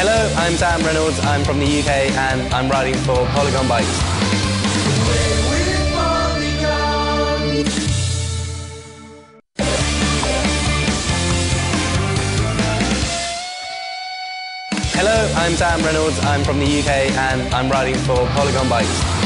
Hello, I'm Sam Reynolds. I'm from the UK and I'm riding for Polygon Bikes. Hello, I'm Sam Reynolds. I'm from the UK and I'm riding for Polygon Bikes.